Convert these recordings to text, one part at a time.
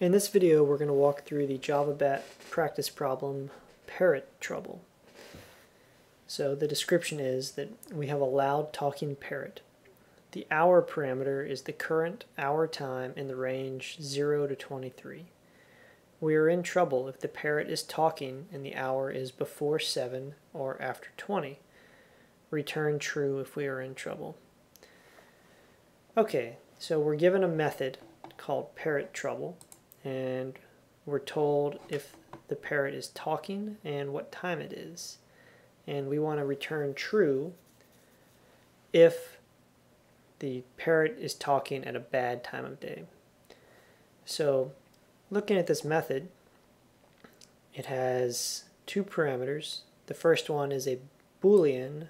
In this video, we're going to walk through the JavaBat practice problem, parrot trouble. So the description is that we have a loud talking parrot. The hour parameter is the current hour time in the range 0 to 23. We are in trouble if the parrot is talking and the hour is before 7 or after 20. Return true if we are in trouble. Okay, so we're given a method called parrot trouble and we're told if the parrot is talking and what time it is. And we want to return true if the parrot is talking at a bad time of day. So looking at this method, it has two parameters. The first one is a boolean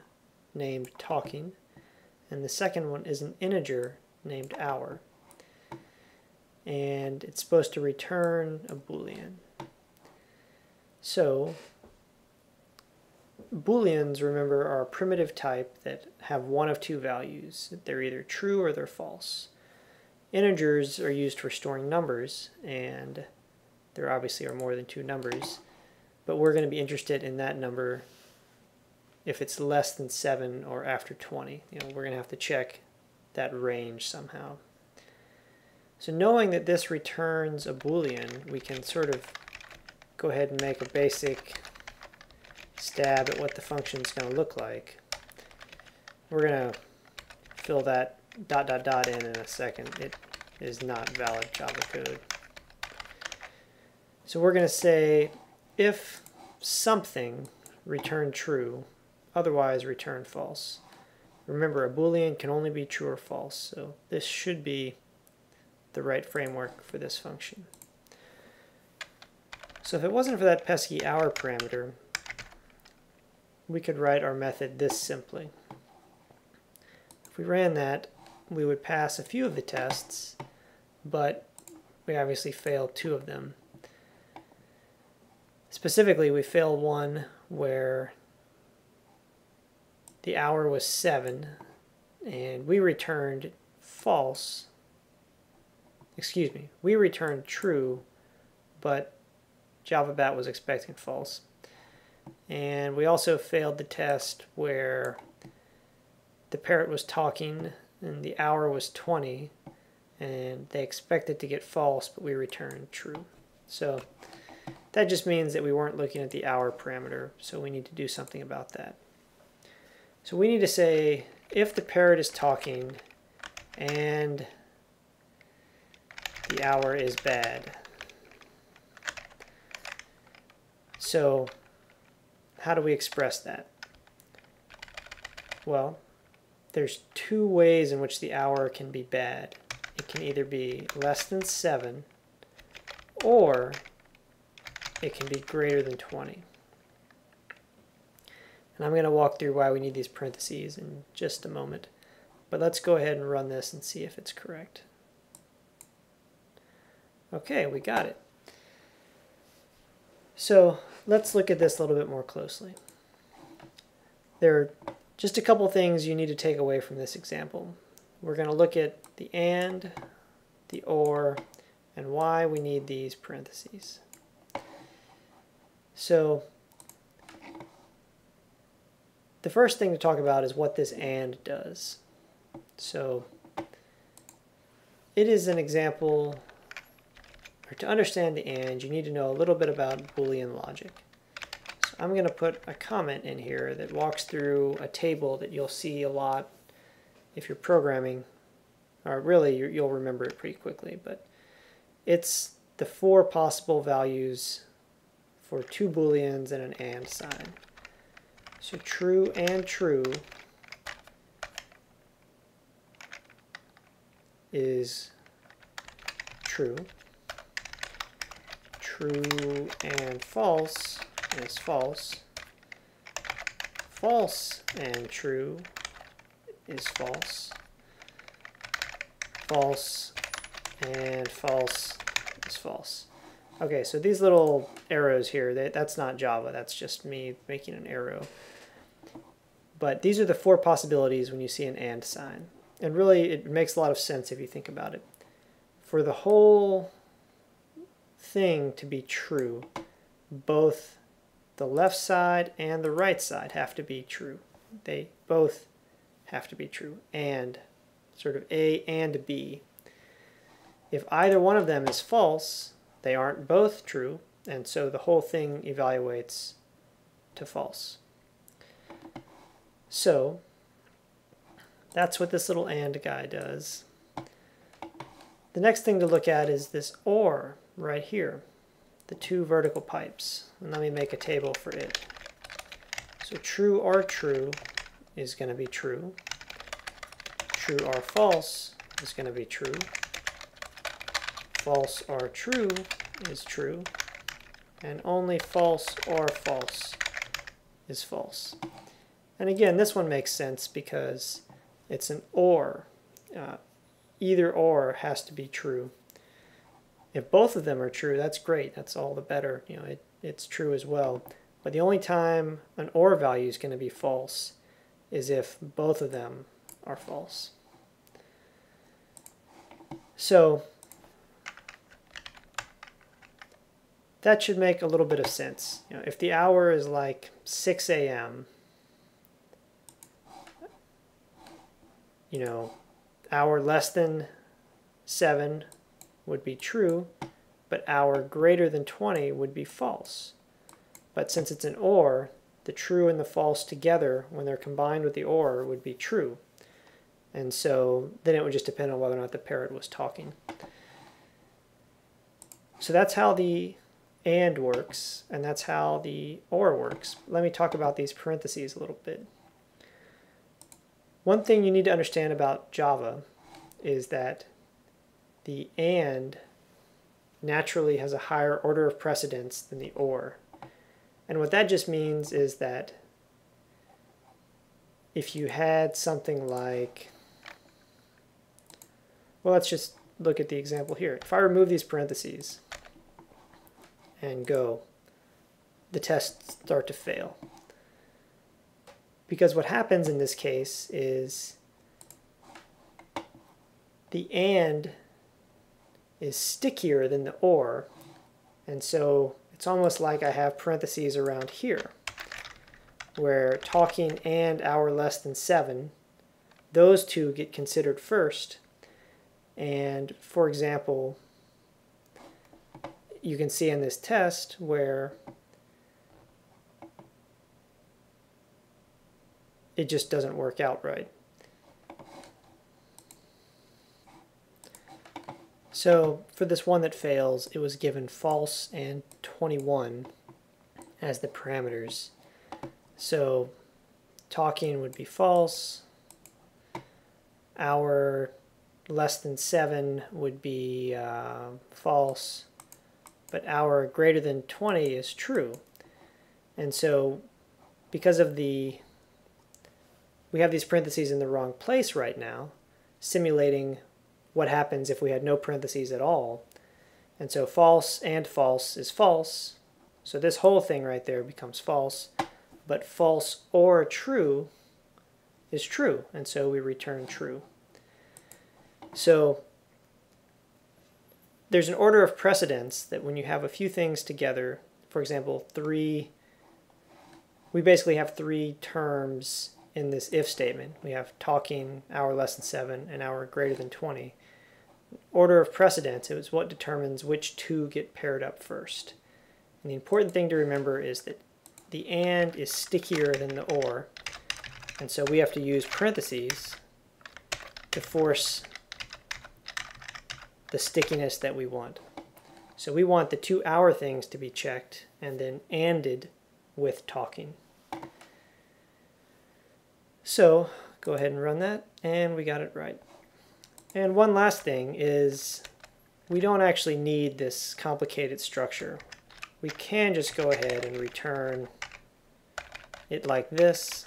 named talking, and the second one is an integer named hour and it's supposed to return a boolean. So booleans, remember, are a primitive type that have one of two values. They're either true or they're false. Integers are used for storing numbers, and there obviously are more than two numbers, but we're going to be interested in that number if it's less than 7 or after 20. You know, we're going to have to check that range somehow. So knowing that this returns a boolean, we can sort of go ahead and make a basic stab at what the function is going to look like. We're going to fill that dot dot dot in in a second. It is not valid Java code. So we're going to say if something return true, otherwise return false. Remember, a boolean can only be true or false, so this should be the right framework for this function. So if it wasn't for that pesky hour parameter, we could write our method this simply. If we ran that, we would pass a few of the tests, but we obviously failed two of them. Specifically, we failed one where the hour was 7, and we returned false excuse me, we returned true, but JavaBat was expecting false. And we also failed the test where the parrot was talking and the hour was 20 and they expected to get false, but we returned true. So that just means that we weren't looking at the hour parameter, so we need to do something about that. So we need to say if the parrot is talking and the hour is bad. So how do we express that? Well, there's two ways in which the hour can be bad. It can either be less than 7 or it can be greater than 20. And I'm going to walk through why we need these parentheses in just a moment. But let's go ahead and run this and see if it's correct. Okay, we got it. So let's look at this a little bit more closely. There are just a couple things you need to take away from this example. We're going to look at the AND, the OR, and why we need these parentheses. So the first thing to talk about is what this AND does. So it is an example or to understand the AND, you need to know a little bit about Boolean logic. So I'm going to put a comment in here that walks through a table that you'll see a lot if you're programming, or really you'll remember it pretty quickly, but it's the four possible values for two booleans and an AND sign. So true and true is true true and false is false. False and true is false. False and false is false. Okay, so these little arrows here, they, that's not Java, that's just me making an arrow. But these are the four possibilities when you see an AND sign. And really, it makes a lot of sense if you think about it. For the whole thing to be true. Both the left side and the right side have to be true. They both have to be true. And sort of A and B. If either one of them is false, they aren't both true, and so the whole thing evaluates to false. So that's what this little AND guy does. The next thing to look at is this OR right here, the two vertical pipes. And let me make a table for it. So true or true is going to be true. True or false is going to be true. False or true is true. And only false or false is false. And again, this one makes sense because it's an OR. Uh, either or has to be true. If both of them are true, that's great. That's all the better. You know, it, it's true as well. But the only time an OR value is going to be false is if both of them are false. So that should make a little bit of sense. You know, if the hour is like 6 a.m., you know, hour less than 7 would be true, but hour greater than 20 would be false. But since it's an OR, the true and the false together, when they're combined with the OR, would be true. And so then it would just depend on whether or not the parrot was talking. So that's how the AND works, and that's how the OR works. Let me talk about these parentheses a little bit. One thing you need to understand about Java is that the AND naturally has a higher order of precedence than the OR. And what that just means is that if you had something like, well, let's just look at the example here. If I remove these parentheses and go, the tests start to fail. Because what happens in this case is the AND is stickier than the OR, and so it's almost like I have parentheses around here, where talking and hour less than 7, those two get considered first. And for example, you can see in this test where it just doesn't work out right. So for this one that fails, it was given false and 21 as the parameters. So talking would be false, hour less than 7 would be uh, false, but hour greater than 20 is true. And so because of the we have these parentheses in the wrong place right now, simulating what happens if we had no parentheses at all. And so false and false is false. So this whole thing right there becomes false. But false or true is true. And so we return true. So there's an order of precedence that when you have a few things together, for example, three, we basically have three terms in this if statement. We have talking hour less than 7 and hour greater than 20. Order of precedence is what determines which two get paired up first. And the important thing to remember is that the AND is stickier than the OR, and so we have to use parentheses to force the stickiness that we want. So we want the two hour things to be checked and then ANDed with talking. So go ahead and run that, and we got it right. And one last thing is we don't actually need this complicated structure. We can just go ahead and return it like this.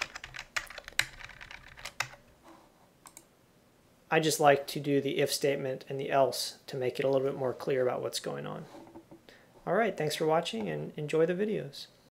I just like to do the if statement and the else to make it a little bit more clear about what's going on. All right, thanks for watching and enjoy the videos.